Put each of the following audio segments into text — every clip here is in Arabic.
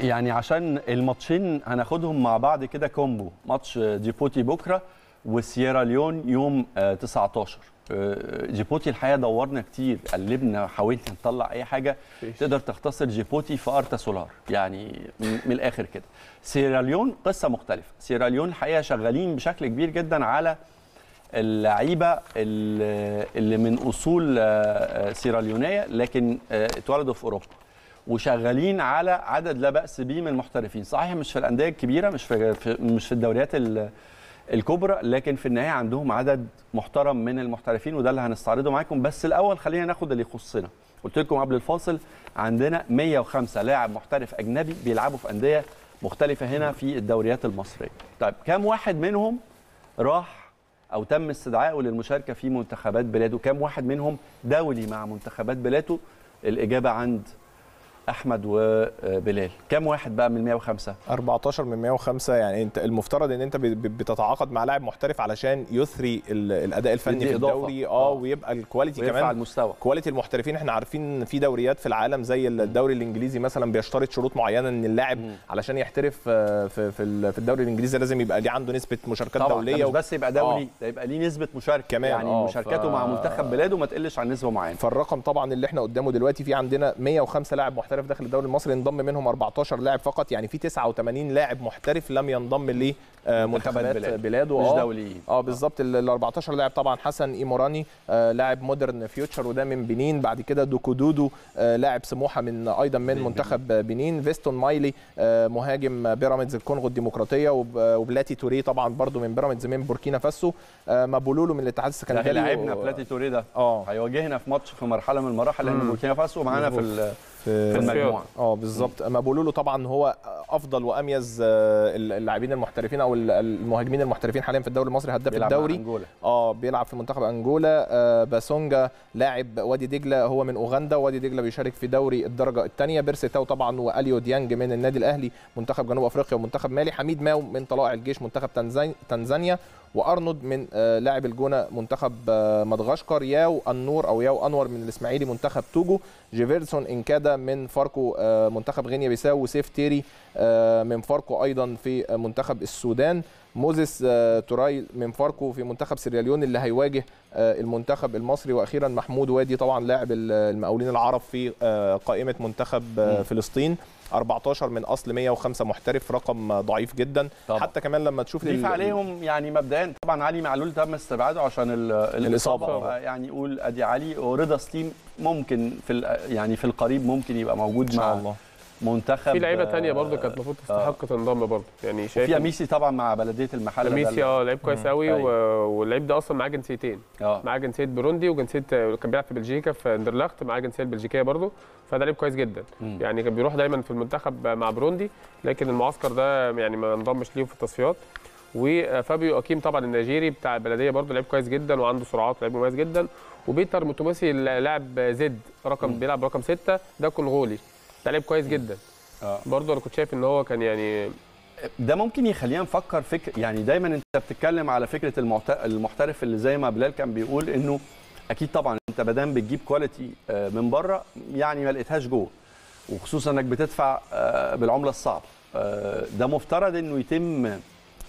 يعني عشان الماتشين هناخدهم مع بعض كده combo. ماتش جيبوتي بكرة وسييرا ليون يوم آه، 19 آه، جيبوتي الحقيقة دورنا كتير قلبنا حاولنا نطلع أي حاجة تقدر تختصر جيبوتي في أرتا سولار. يعني من الآخر كده. سيراليون قصة مختلفة. سيراليون الحقيقة شغالين بشكل كبير جدا على اللعيبة اللي من أصول آه، آه، سيراليونيه لكن آه، اتولدوا في أوروبا. وشغالين على عدد لا بأس به من المحترفين. صحيح مش في الأندية الكبيرة مش في في- مش في الدوريات ال- الكبرى لكن في النهاية عندهم عدد محترم من المحترفين وده اللي هنستعرضه معاكم. بس الأول خلينا ناخد اللي يخصنا. قلت لكم قبل الفاصل عندنا 105 لاعب محترف أجنبي بيلعبوا في أندية مختلفة هنا في الدوريات المصرية. طيب كام واحد منهم راح أو تم استدعائه للمشاركة في منتخبات بلاده؟ كام واحد منهم دولي مع منتخبات بلاده؟ الإجابة عند أحمد وبلال. كام واحد بقى من 105 14 من 105 يعني أنت المفترض إن أنت بتتعاقد مع لاعب محترف علشان يثري ال- الأداء الفني في. الدوري. آه. آه. ويبقى ال quality كمان المستوى. quality المحترفين. إحنا عارفين في دوريات في العالم زي الدوري الإنجليزي مثلا بيشترط شروط معينة إن اللاعب. علشان يحترف آه، في في ال- في الدوري الإنجليزي لازم يبقى ليه عنده نسبة مشاركات طبعا دولية مش بس يبقى دولي آه. ده يبقى ليه نسبة مشاركة. كمان، يعني مشاركته ف- مع منتخب بلاده ما تقلش عن نسبة معينة. فالرقم طبعا اللي إحنا قدامه دلوقتي في عندنا 105 لاعب محترف داخل الدوري المصري انضم منهم 14 لاعب فقط يعني في 89 لاعب محترف لم ينضم لمنتخبات بلاد. بلاده. مش آه. دوليين آه بالظبط. ال 14 لاعب طبعا حسن إيموراني آه لاعب مودرن فيوتشر وده من بنين. بعد كده دوكودودو آه لاعب سموحة من أيضا من من منتخب بنين. فيستون مايلي آه مهاجم بيراميدز الكونغو الديمقراطية وب- وبلاتي توري طبعا برضو من بيراميدز من بوركينا فاسو. آه مابولولو من الاتحاد السكندري. لعبنا و- بلاتي توري ده. آه. هيواجهنا في ماتش في مرحلة من المراحل لأن. بوركينا فاسو معانا في في في المجموعة. آه بالظبط. مابولولو طبعا هو أفضل وأميز آه، اللاعبين المحترفين أو ال- المهاجمين المحترفين حاليا في الدوري المصري. هداف الدوري. آه بيلعب في منتخب أنجولا. آه باسونجا لاعب وادي دجلة هو من أوغندا. وادي دجلة بيشارك في دوري الدرجة الثانية. بيرسي تاو طبعا وأليو ديانج من النادي الأهلي. منتخب جنوب أفريقيا ومنتخب مالي. حميد ماو من طلائع الجيش منتخب تنزاني- تنزانيا. وارنولد من آه لاعب الجونة منتخب آه مدغشقر. ياو النور أو ياو أنور من الإسماعيلي منتخب توجو. جيفيرسون إنكادا من فاركو آه منتخب غينيا بيساو. وسيف تيري من فاركو أيضا في منتخب السودان. موزيس توراي من فاركو في منتخب سيراليون اللي هيواجه المنتخب المصري. وأخيرا محمود وادي طبعا لاعب ال- المقاولين العرب في قائمة منتخب. فلسطين. 14 من أصل 105 محترف رقم ضعيف جدا طبعا. حتى كمان لما تشوف ضيف عليهم يعني مبدئيا طبعا علي معلول تم استبعاده عشان ال- الإصابة الإصابة. يعني يقول أدي علي ورضا سليم ممكن في ال- يعني في القريب ممكن يبقى موجود إن شاء مع الله منتخب في لعيبة تانية آه، برضه كانت المفروض تستحق تنضم برضه. يعني شايف وفي أميسي طبعا مع بلدية المحلة ميسي آه لعيب كويس قوي أيوة. و- واللعيب ده أصلا معاه جنسيتين. آه. معاه جنسية بروندي وجنسية كان بيلعب في بلجيكا في اندرلخت معاه الجنسيه البلجيكيه برضه. فده لعيب كويس جدا. مم. يعني كان بيروح دايما في المنتخب مع بروندي لكن المعسكر ده يعني ما انضمش ليهم في التصفيات. وفابيو أكيم طبعا النيجيري بتاع البلديه برضه لعيب كويس جدا وعنده سرعات لعيب مميز جدا. وبيتر متوماسي لاعب زد رقم. بيلعب رقم ستة. ده كونغولي. لعيب كويس جدا. آه. برضه أنا كنت شايف إن هو كان يعني ده ممكن يخلينا نفكر فكر يعني دايما أنت بتتكلم على فكرة المعت- المحترف اللي زي ما بلال كان بيقول إنه أكيد طبعا أنت ما دام بتجيب quality آه، من بره يعني ما لقيتهاش جوه. وخصوصا إنك بتدفع آه، بالعملة الصعبة. آه، ده مفترض إنه يتم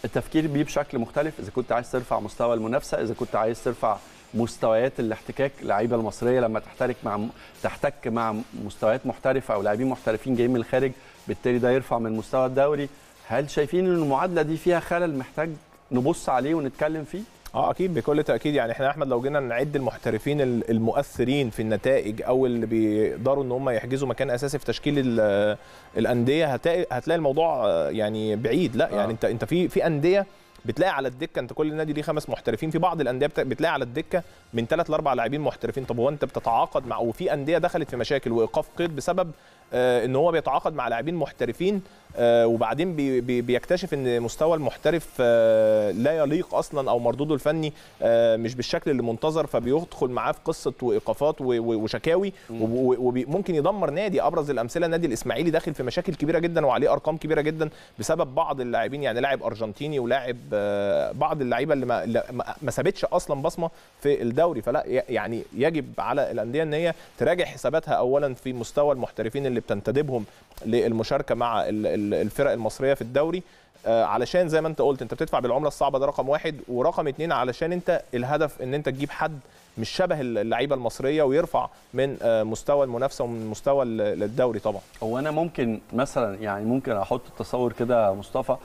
التفكير بيه بشكل مختلف. إذا كنت عايز ترفع مستوى المنافسة إذا كنت عايز ترفع مستويات الاحتكاك اللعيبه المصرية لما تحترك مع تحتك مع مستويات محترفة أو لاعبين محترفين جايين من الخارج بالتالي ده يرفع من المستوى الدوري. هل شايفين إن المعادلة دي فيها خلل محتاج نبص عليه ونتكلم فيه؟ آه أكيد بكل تأكيد. يعني إحنا أحمد لو جينا نعد المحترفين ال- المؤثرين في النتائج أو اللي بيقدروا إن هم يحجزوا مكان أساسي في تشكيل ال- الأندية هتلاقي هتلاقي الموضوع آه، يعني بعيد. لا يعني آه. انت أنت في في أندية بتلاقي على الدكة انت كل نادي ليه خمس محترفين في بعض الأندية بت- بتلاقي على الدكة من ثلاث لأربع لاعبين محترفين. طب هو انت بتتعاقد مع وفي أندية دخلت في مشاكل وإيقاف قيد بسبب إن هو بيتعاقد مع لاعبين محترفين آه، وبعدين بي بي بيكتشف إن مستوى المحترف آه، لا يليق أصلا أو مردوده الفني آه، مش بالشكل اللي منتظر فبيدخل معاه في قصة وإيقافات وشكاوي وممكن يدمر نادي. أبرز الأمثلة النادي الإسماعيلي داخل في مشاكل كبيرة جدا وعليه أرقام كبيرة جدا بسبب بعض اللاعبين يعني لاعب أرجنتيني ولاعب آه، بعض اللعيبة اللي ما, ما- سابتش أصلا بصمة في الدوري. فلا يعني يجب على الأندية إن هي تراجع حساباتها اولا في مستوى المحترفين اللي اللي بتنتدبهم للمشاركة مع ال- ال- الفرق المصرية في الدوري. آه، علشان زي ما انت قلت انت بتدفع بالعملة الصعبة ده رقم واحد ورقم اتنين علشان انت الهدف ان انت تجيب حد مش شبه اللعيبة المصرية ويرفع من آه، مستوى المنافسة ومن مستوى ال- الدوري طبعا. هو أنا ممكن مثلا يعني ممكن أحط التصور كده مصطفى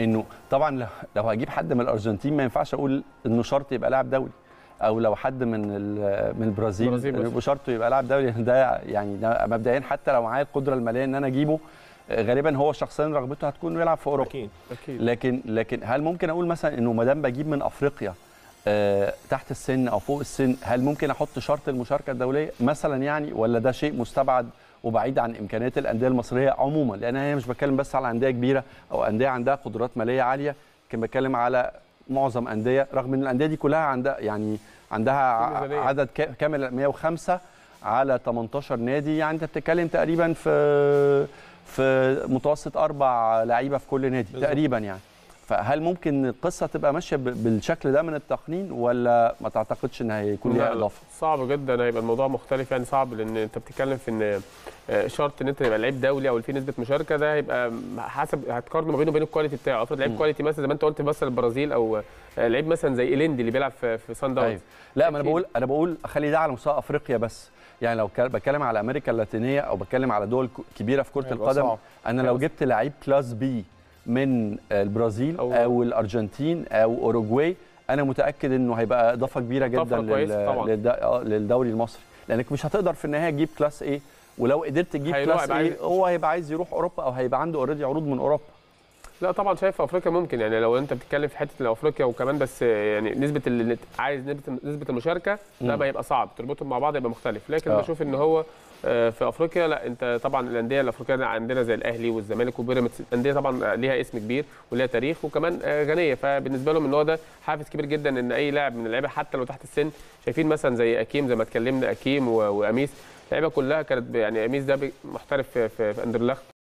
إنه طبعا لو هجيب حد من الأرجنتين ما ينفعش أقول إنه شرط يبقى لاعب دولي أو لو حد من من البرازيل. يبقى شرطه يبقى لاعب دولي ده يعني ده مبدئيا حتى لو معايا القدرة المالية إن أنا أجيبه غالبا هو شخصيا رغبته هتكون إنه يلعب في أوروبا. أكيد أكيد. لكن لكن هل ممكن أقول مثلا إنه ما دام بجيب من أفريقيا آه، تحت السن أو فوق السن هل ممكن أحط شرط المشاركة الدولية مثلا يعني ولا ده شيء مستبعد وبعيد عن إمكانيات الأندية المصرية عموما؟ لأن أنا مش بتكلم بس على أندية كبيرة أو أندية عندها قدرات مالية عالية لكن بتكلم على معظم أندية رغم إن الأندية دي كلها عندها يعني عندها. عدد كا- كامل 105 على 18 نادي يعني أنت بتتكلم تقريبا في في متوسط أربع لعيبة في كل نادي بالظبط. تقريبا يعني فهل ممكن القصة تبقى ماشية بالشكل ده من التقنين ولا ما تعتقدش إن هيكون ليها إضافة؟ صعب جدا هيبقى الموضوع مختلف يعني صعب لأن أنت بتتكلم في إن آه، شرط إن أنت تبقى لعيب دولي أو في نسبة مشاركة ده هيبقى حسب هتقارنه ما بينه وبين ال quality بتاعه افرض لعيب. quality مثلا زي ما أنت قلت مثلا البرازيل أو آه، لعيب مثلا زي إيليندي اللي بيلعب في في سان داونز أيوة. لا ما أنا. بقول أنا بقول أخلي ده على مستوى أفريقيا بس يعني لو بتكلم على أمريكا اللاتينية أو بتكلم على دول كبيرة في كرة القدم صعب. أنا لو جبت لعيب class B من البرازيل أو- أو, أو الأرجنتين أو اوروجواي أنا متأكد إنه هيبقى إضافة كبيرة جدا. آه، للدوري المصري. لأنك مش هتقدر في النهاية تجيب class A ولو قدرت تجيب class A عايز- هو هيبقى عايز يروح أوروبا أو هيبقى عنده already عروض من أوروبا. لا طبعا شايف في أفريقيا ممكن يعني لو أنت بتتكلم في حتة لو أفريقيا وكمان بس يعني نسبة اللي عايز نسبة المشاركة ده. ما يبقى صعب تربطهم مع بعض يبقى مختلف لكن آه. بشوف إن هو آه، في أفريقيا لا أنت طبعا الأندية الأفريقية عندنا زي الأهلي والزمالك وبيراميدز انديه طبعا ليها اسم كبير وليها تاريخ وكمان آه، غنية فبالنسبة لهم إن هو ده حافز كبير جدا إن أي لاعب من اللعيبة حتى لو تحت السن شايفين مثلا زي أكيم زي ما اتكلمنا أكيم وأميس اللعيبة كلها كانت يعني أميس ده محترف في اندرلخت